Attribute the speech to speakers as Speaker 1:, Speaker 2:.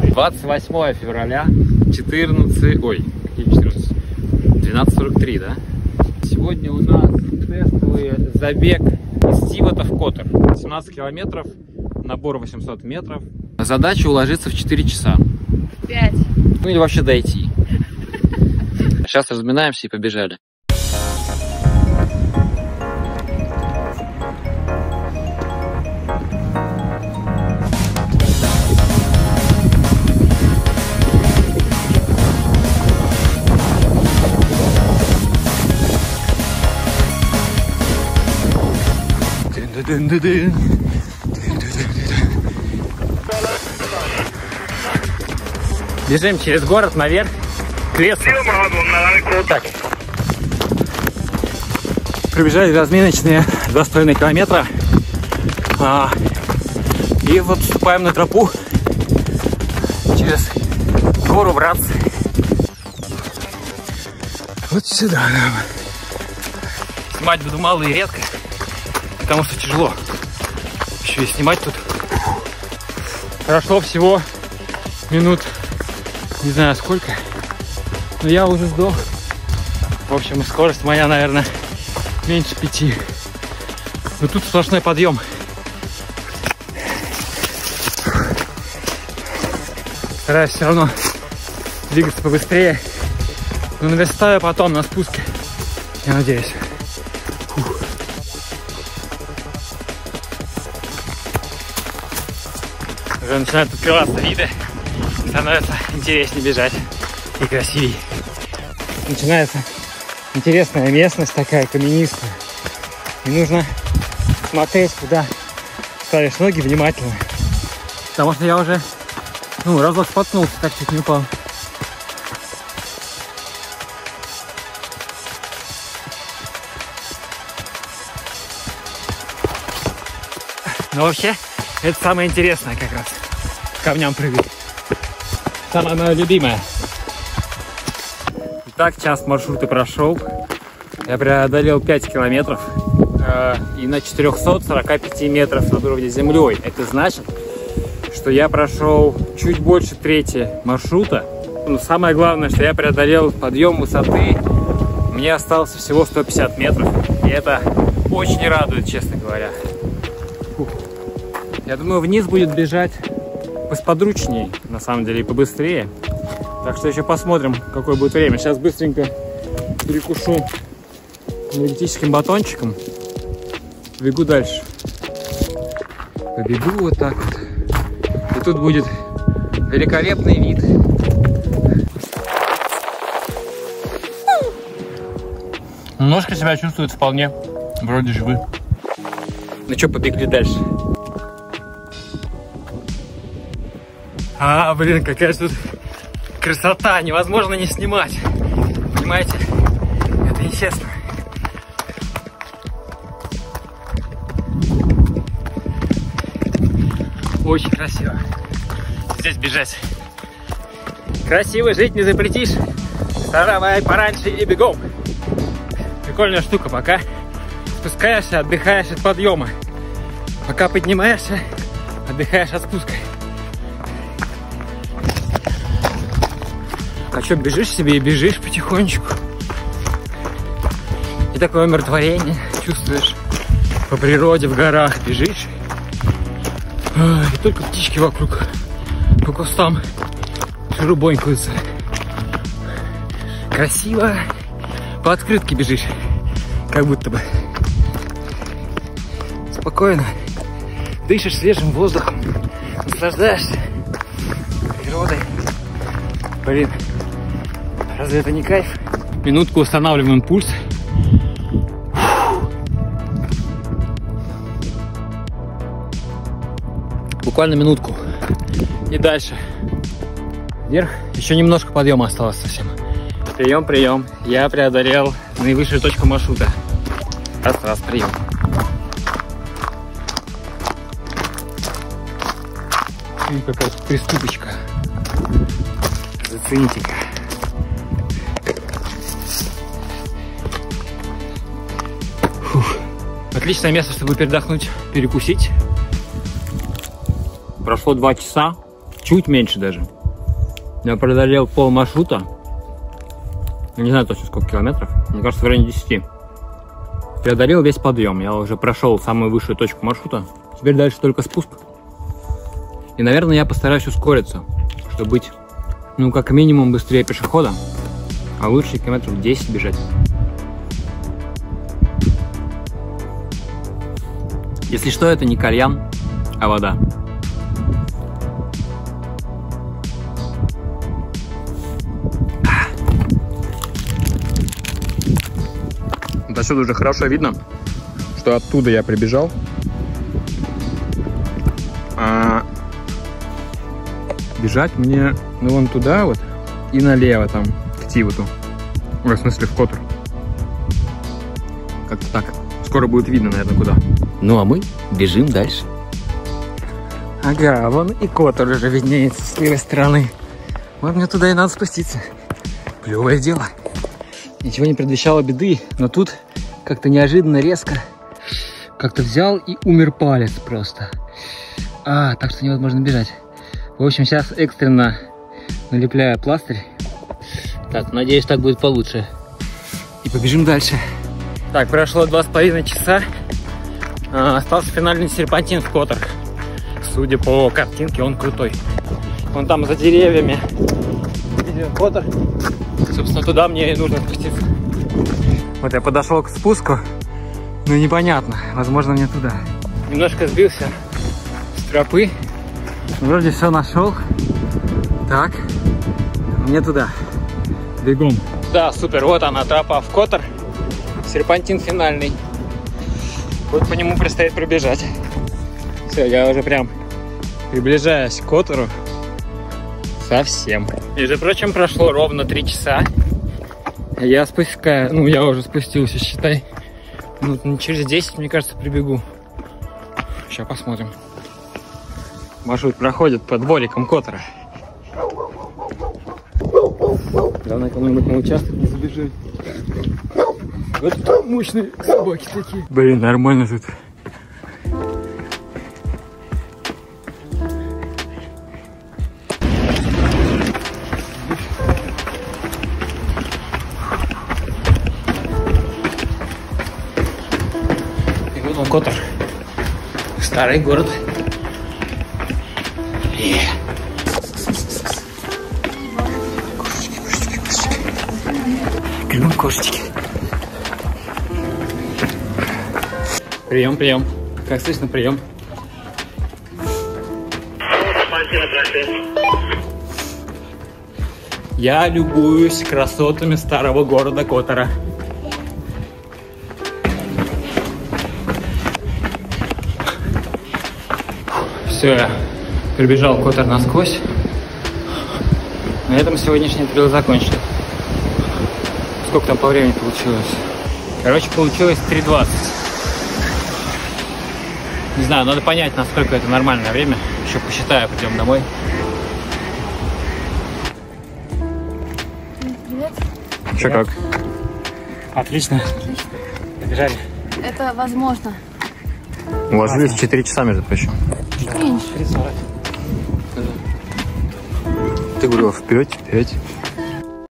Speaker 1: 28 февраля, 14, ой, какие 14? 12.43, да? Сегодня у нас тестовый забег из Тивота в Котор. 17 километров, набор 800 метров. Задача уложиться в 4 часа.
Speaker 2: Пять.
Speaker 1: Ну или вообще дойти. Сейчас разминаемся и побежали. Бежим через город наверх к лесу. Так. Пробежали разминочные 2,5 километра. А, и вот вступаем на тропу через гору Братц. Вот сюда нам. Снимать буду мало и редко, потому что тяжело. Еще и снимать тут. Прошло всего минут не знаю сколько, но я уже сдох. В общем, скорость моя, наверное, меньше пяти. Но тут сплошной подъем. Стараюсь все равно двигаться побыстрее. Но наверстаю потом на спуске. Я надеюсь. Уже начинают открываться виды становится интереснее бежать и красивее. Начинается интересная местность такая каменистая. И нужно смотреть, куда ставишь ноги внимательно. Потому что я уже ну, разок споткнулся, так чуть не упал. Но вообще, это самое интересное как раз. Камням прыгать. Самое мое любимое. Итак, час маршрута прошел. Я преодолел 5 километров э, и на 445 метров над уровнем землей. Это значит, что я прошел чуть больше трети маршрута. Но самое главное, что я преодолел подъем высоты. Мне осталось всего 150 метров. И это очень радует, честно говоря. Я думаю, вниз будет бежать посподручнее, на самом деле, и побыстрее. Так что еще посмотрим, какое будет время. Сейчас быстренько перекушу энергетическим батончиком. Бегу дальше. Побегу вот так вот. И тут будет великолепный вид. Ножка себя чувствует вполне вроде живы. Ну что, побегли дальше. А, блин, какая тут красота, невозможно не снимать. Понимаете? Это нечестно. Очень красиво. Здесь бежать. Красиво жить не запретишь. Давай пораньше и бегом. Прикольная штука, пока спускаешься, отдыхаешь от подъема. Пока поднимаешься, отдыхаешь от спуска. А что, бежишь себе и бежишь потихонечку. И такое умиротворение чувствуешь по природе, в горах бежишь. И только птички вокруг, по кустам шурубонькаются. Красиво. По открытке бежишь, как будто бы. Спокойно. Дышишь свежим воздухом. Наслаждаешься природой. Блин, разве это не кайф? Минутку устанавливаем пульс. Буквально минутку. И дальше. Вверх. Еще немножко подъема осталось совсем. Прием, прием. Я преодолел наивысшую точку маршрута. Раз, раз, прием. И какая-то приступочка. Зацените-ка. Отличное место, чтобы передохнуть, перекусить. Прошло два часа. Чуть меньше даже. Я преодолел пол маршрута. Не знаю точно сколько километров. Мне кажется, в районе 10. Преодолел весь подъем. Я уже прошел самую высшую точку маршрута. Теперь дальше только спуск. И, наверное, я постараюсь ускориться, чтобы быть, ну, как минимум, быстрее пешехода, а лучше километров 10 бежать. Если что, это не кальян, а вода. Вот отсюда уже хорошо видно, что оттуда я прибежал. А бежать мне, ну, вон туда вот и налево там, к Тивоту. В смысле, в Котор. Как-то так. Скоро будет видно, наверное, куда.
Speaker 2: Ну а мы бежим дальше.
Speaker 1: Ага, вон и Котор уже виднеется с левой стороны. Вот мне туда и надо спуститься. Плевое дело. Ничего не предвещало беды, но тут как-то неожиданно резко как-то взял и умер палец просто. А, так что невозможно бежать. В общем, сейчас экстренно налепляю пластырь.
Speaker 2: Так, надеюсь, так будет получше.
Speaker 1: И побежим дальше. Так, прошло два с половиной часа. А, остался финальный серпантин в Котор. Судя по картинке, он крутой. Вон там за деревьями. Виден Котор. Собственно, туда мне и нужно спуститься. Вот я подошел к спуску. Ну, непонятно. Возможно, мне туда. Немножко сбился с тропы. Вроде все нашел. Так, мне туда. Бегом. Да, супер. Вот она, тропа в Котор. Серпантин финальный. Вот по нему предстоит пробежать. Все, я уже прям приближаюсь к Котору. Совсем. Между прочим, прошло ровно три часа. Я спускаю, ну, я уже спустился, считай. Ну, через 10, мне кажется, прибегу. Сейчас посмотрим. Маршрут проходит под двориком Котора. Главное кому-нибудь на участок не забежать. Вот там мощные собаки такие. Блин, нормально тут. И вот он, Котор. Старый город. Клюн кошечки. Прием, прием. Как слышно, прием. Я любуюсь красотами старого города Котора. Все, я прибежал Котор насквозь. На этом сегодняшний трил закончен. Сколько там по времени получилось? Короче, получилось 3.20. Не знаю, надо понять, насколько это нормальное время. Еще посчитаю, пойдем домой.
Speaker 3: Привет.
Speaker 1: Че как? Отлично. Побежали.
Speaker 3: Это возможно.
Speaker 1: Уложились 4 часа, между прочим.
Speaker 3: Меньше.
Speaker 1: Ты говорила вперед, 5.